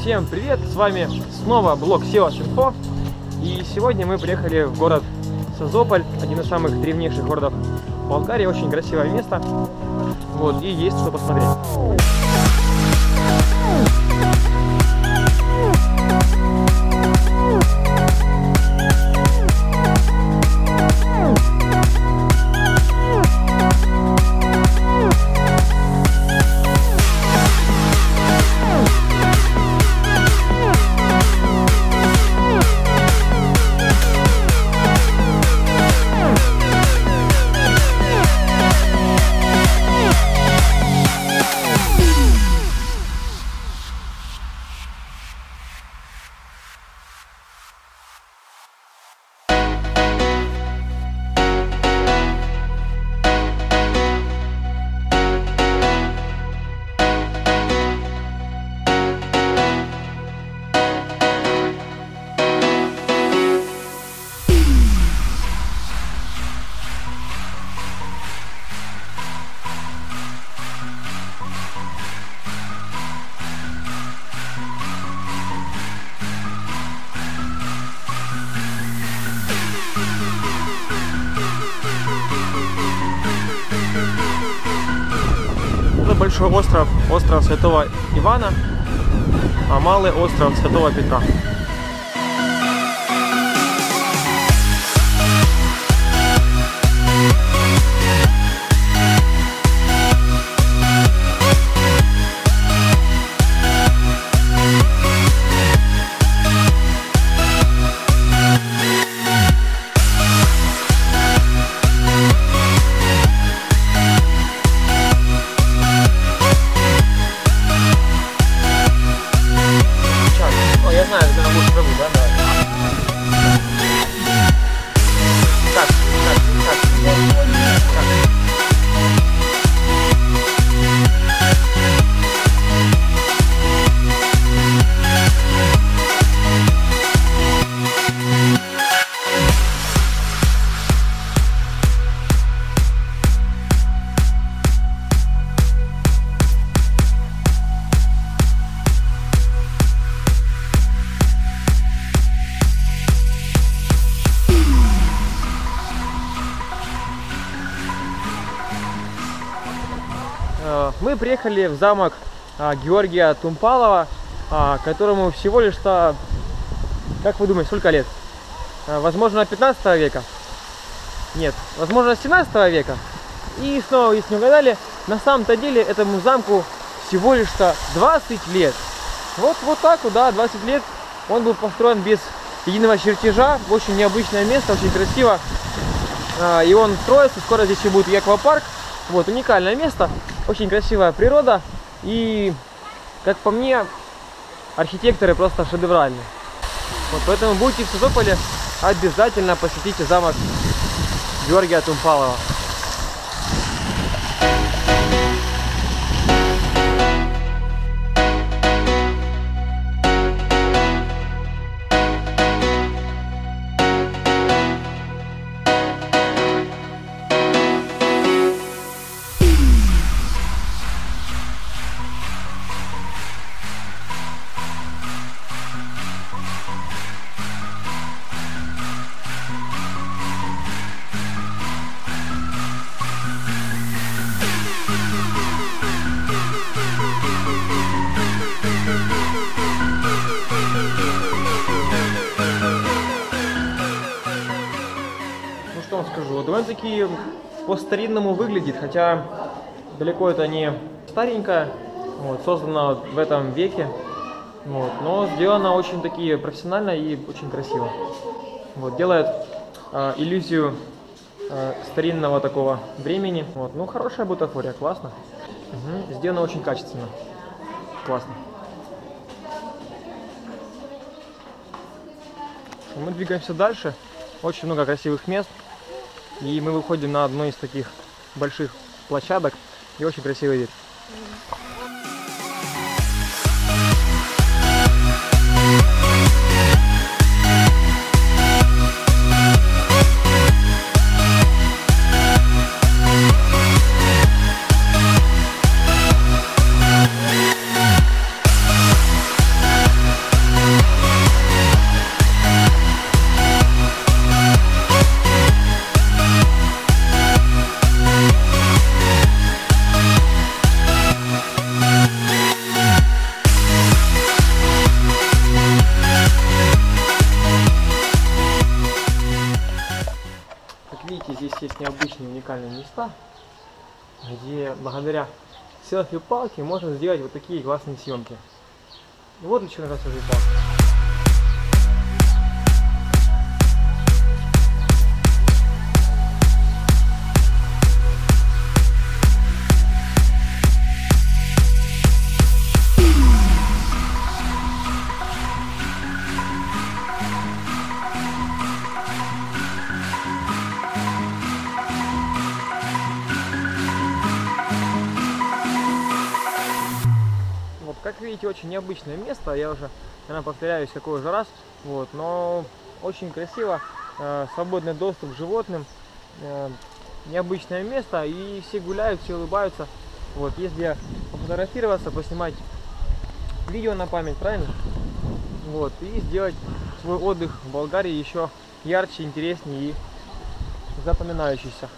Всем привет! С вами снова блог SEO Info. И сегодня мы приехали в город Созополь, один из самых древнейших городов Болгарии. Очень красивое место. Вот, и есть что посмотреть. Большой остров, остров Святого Ивана, а малый остров Святого Петра. Мы приехали в замок а, Георгия Тумпалова, а, которому всего лишь, что, как вы думаете, сколько лет? А, Возможно, 15 века? Нет, возможно, 17 века. И снова, если не угадали, на самом-то деле этому замку всего лишь что 20 лет. Вот, вот так вот, да, 20 лет. Он был построен без единого чертежа. Очень необычное место, очень красиво. И он строится, скоро здесь еще будет и аквапарк. Вот, уникальное место, очень красивая природа. И, как по мне, архитекторы просто шедевральные. Вот, поэтому будете в Созополе, обязательно посетите замок Георгия Тумпалова. Довольно-таки по-старинному выглядит, хотя далеко это не старенькое, вот, создано в этом веке, вот, но сделано очень таки профессионально и очень красиво. Вот, делает а, иллюзию а, старинного такого времени. Вот, ну хорошая бутафория, классно. Мгм, сделано очень качественно, классно. Мы двигаемся дальше. Очень много красивых мест. И мы выходим на одну из таких больших площадок. И очень красивый вид. Есть необычные уникальные места, где благодаря селфи-палке можно сделать вот такие классные съемки. Вот еще раз селфи-палка. Вот, как видите, очень необычное место. Я уже, наверное, повторяюсь какой уже раз. Вот, но очень красиво. э, свободный доступ к животным. э, необычное место. И все гуляют, все улыбаются. Вот, если пофотографироваться, поснимать видео на память, правильно? Вот, и сделать свой отдых в Болгарии еще ярче, интереснее и запоминающийся.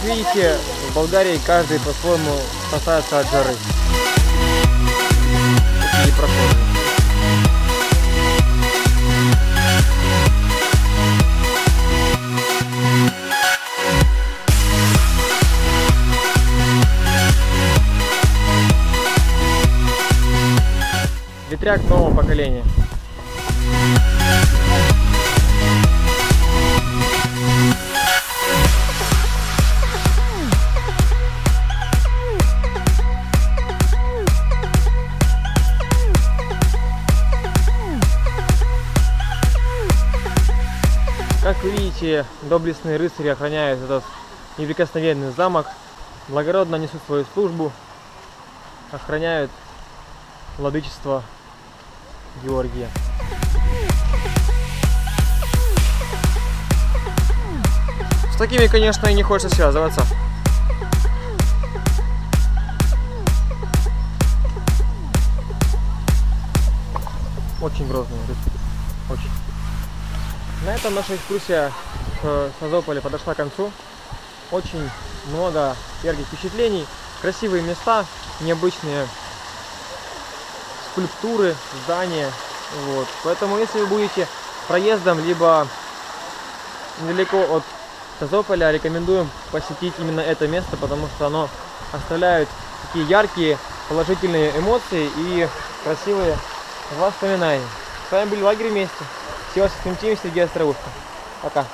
Как видите, в Болгарии каждый по-своему спасается от жары. Такие прохожие. Ветряк нового поколения. Видите, доблестные рыцари охраняют этот неприкосновенный замок, благородно несут свою службу, охраняют владычество Георгия. С такими, конечно, и не хочется связываться. Очень грозные рыцари. Очень. На этом наша экскурсия в Созополе подошла к концу. Очень много ярких впечатлений, красивые места, необычные скульптуры, здания. Вот. Поэтому если вы будете проездом, либо недалеко от Созополя, рекомендуем посетить именно это место, потому что оно оставляет такие яркие, положительные эмоции и красивые воспоминания. С вами были лагерь вместе. Всего с Сергей Остроушка. Пока.